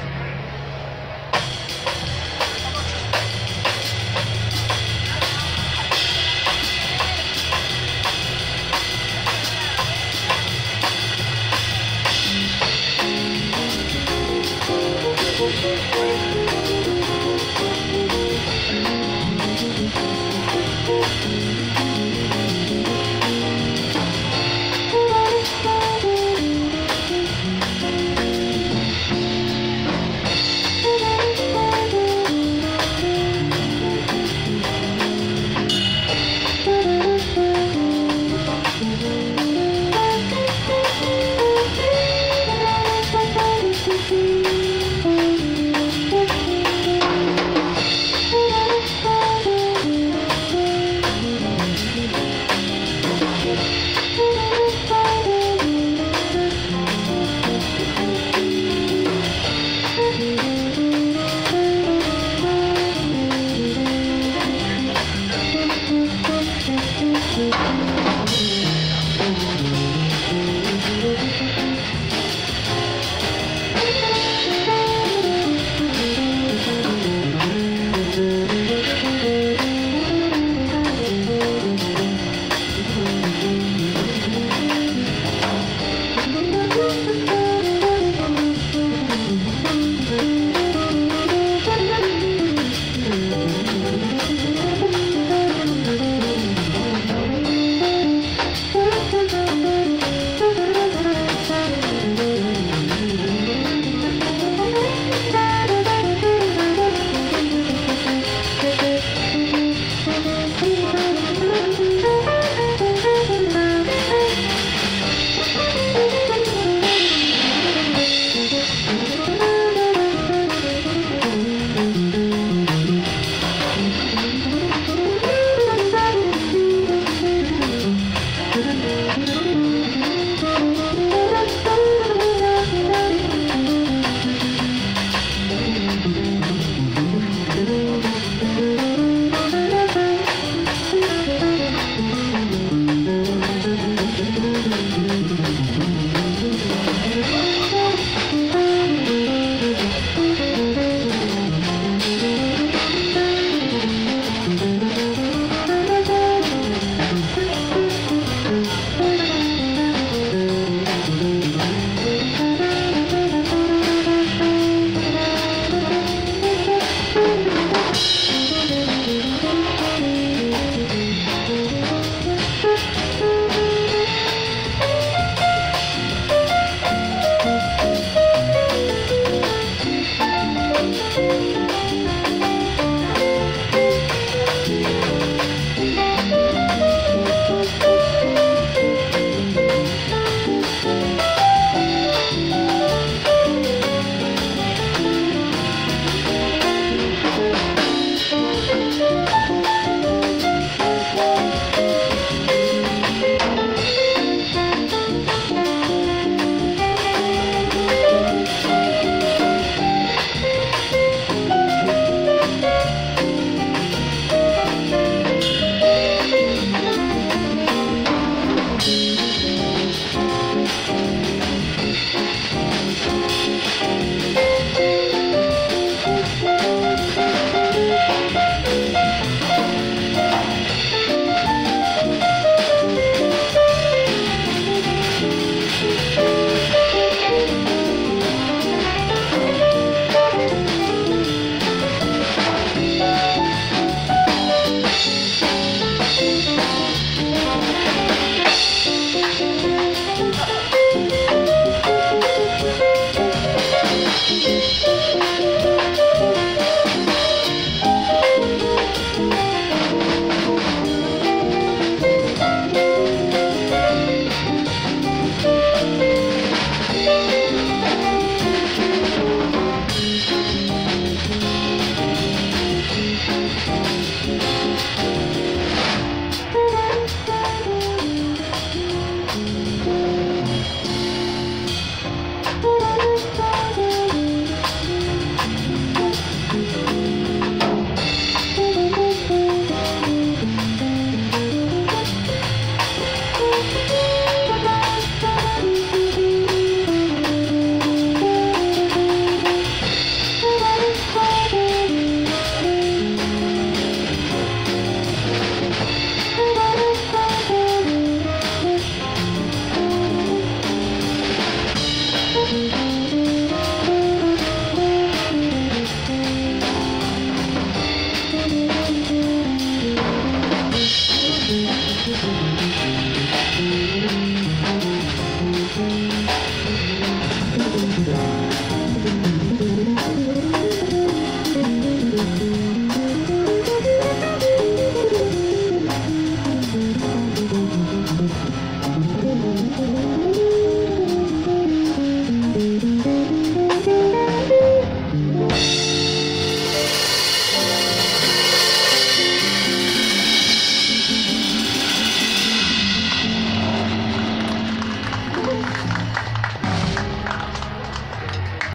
Yes. Música